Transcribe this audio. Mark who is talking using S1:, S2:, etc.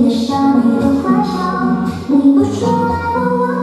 S1: 恋上你的坏笑你不出来我我。